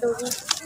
抖音